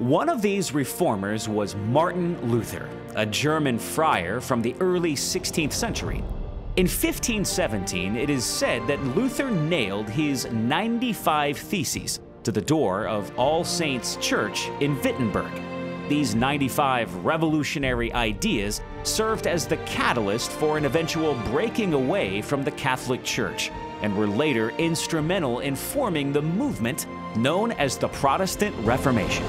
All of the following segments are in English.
One of these reformers was Martin Luther, a German friar from the early 16th century. In 1517, it is said that Luther nailed his 95 Theses to the door of All Saints Church in Wittenberg. These 95 revolutionary ideas served as the catalyst for an eventual breaking away from the Catholic Church and were later instrumental in forming the movement known as the Protestant Reformation.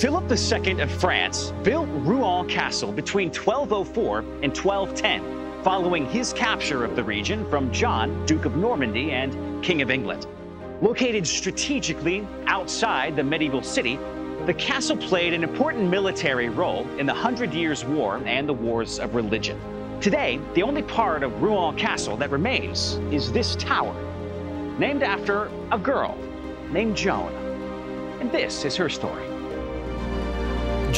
Philip II of France built Rouen Castle between 1204 and 1210, following his capture of the region from John, Duke of Normandy and King of England. Located strategically outside the medieval city, the castle played an important military role in the Hundred Years' War and the Wars of Religion. Today, the only part of Rouen Castle that remains is this tower, named after a girl named Joan. And this is her story.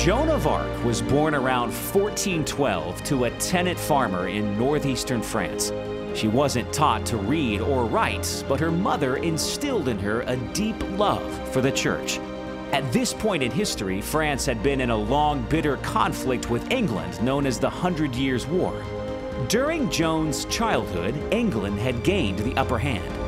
Joan of Arc was born around 1412 to a tenant farmer in northeastern France. She wasn't taught to read or write, but her mother instilled in her a deep love for the church. At this point in history, France had been in a long, bitter conflict with England known as the Hundred Years' War. During Joan's childhood, England had gained the upper hand.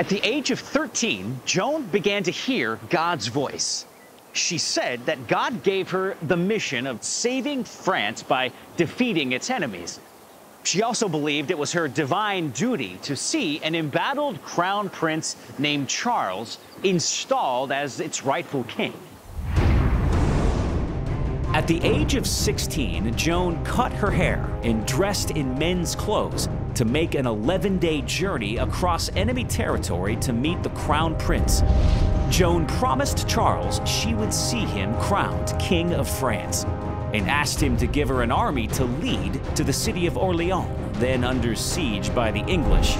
At the age of 13, Joan began to hear God's voice. She said that God gave her the mission of saving France by defeating its enemies. She also believed it was her divine duty to see an embattled crown prince named Charles installed as its rightful king. At the age of 16, Joan cut her hair and dressed in men's clothes to make an 11 day journey across enemy territory to meet the crown prince. Joan promised Charles she would see him crowned King of France and asked him to give her an army to lead to the city of Orleans, then under siege by the English.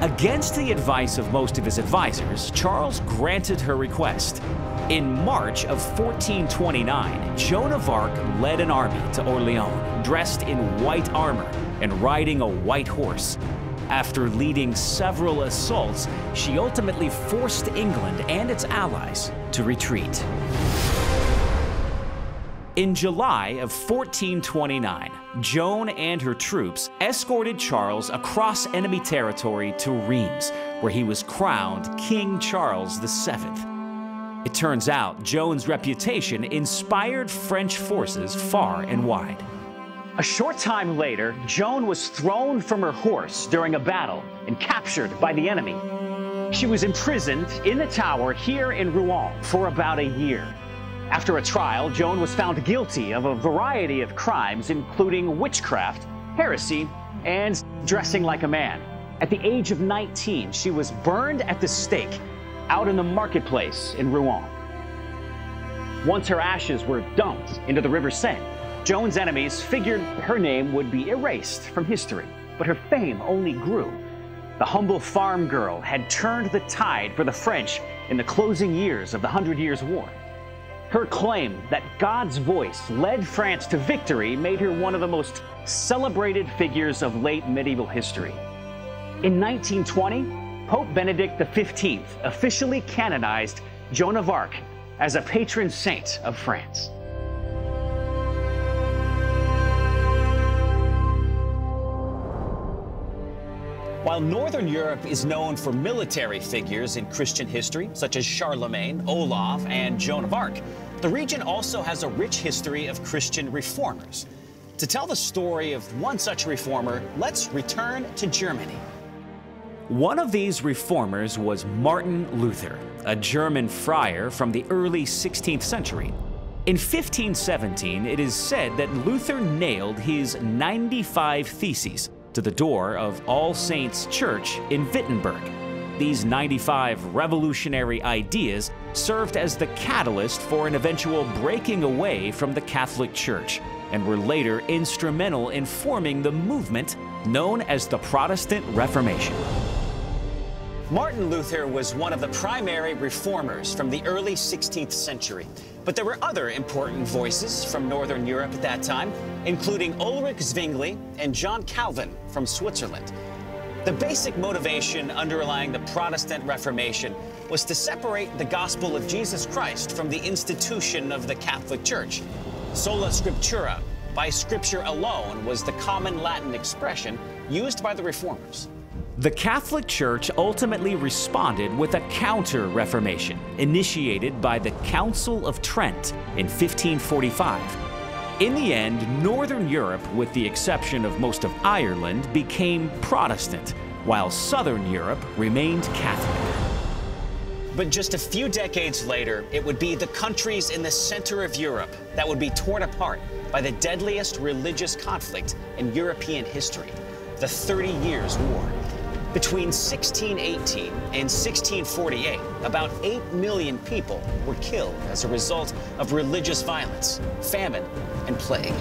Against the advice of most of his advisors, Charles granted her request. In March of 1429, Joan of Arc led an army to Orleans, dressed in white armor and riding a white horse. After leading several assaults, she ultimately forced England and its allies to retreat. In July of 1429, Joan and her troops escorted Charles across enemy territory to Reims, where he was crowned King Charles VII. It turns out Joan's reputation inspired French forces far and wide. A short time later, Joan was thrown from her horse during a battle and captured by the enemy. She was imprisoned in the tower here in Rouen for about a year. After a trial, Joan was found guilty of a variety of crimes, including witchcraft, heresy, and dressing like a man. At the age of 19, she was burned at the stake out in the marketplace in Rouen. Once her ashes were dumped into the River Seine, Joan's enemies figured her name would be erased from history, but her fame only grew. The humble farm girl had turned the tide for the French in the closing years of the Hundred Years' War. Her claim that God's voice led France to victory made her one of the most celebrated figures of late medieval history. In 1920, Pope Benedict XV officially canonized Joan of Arc as a patron saint of France. While Northern Europe is known for military figures in Christian history, such as Charlemagne, Olaf, and Joan of Arc, the region also has a rich history of Christian reformers. To tell the story of one such reformer, let's return to Germany. One of these reformers was Martin Luther, a German friar from the early 16th century. In 1517, it is said that Luther nailed his 95 Theses to the door of All Saints Church in Wittenberg. These 95 revolutionary ideas served as the catalyst for an eventual breaking away from the Catholic Church and were later instrumental in forming the movement known as the Protestant Reformation. Martin Luther was one of the primary reformers from the early 16th century. But there were other important voices from Northern Europe at that time, including Ulrich Zwingli and John Calvin from Switzerland. The basic motivation underlying the Protestant Reformation was to separate the gospel of Jesus Christ from the institution of the Catholic Church. Sola Scriptura, by Scripture alone, was the common Latin expression used by the Reformers. The Catholic Church ultimately responded with a counter Reformation initiated by the Council of Trent in 1545. In the end, Northern Europe, with the exception of most of Ireland, became Protestant, while Southern Europe remained Catholic. But just a few decades later, it would be the countries in the center of Europe that would be torn apart by the deadliest religious conflict in European history the Thirty Years' War. Between 1618 and 1648, about 8 million people were killed as a result of religious violence, famine, and plague.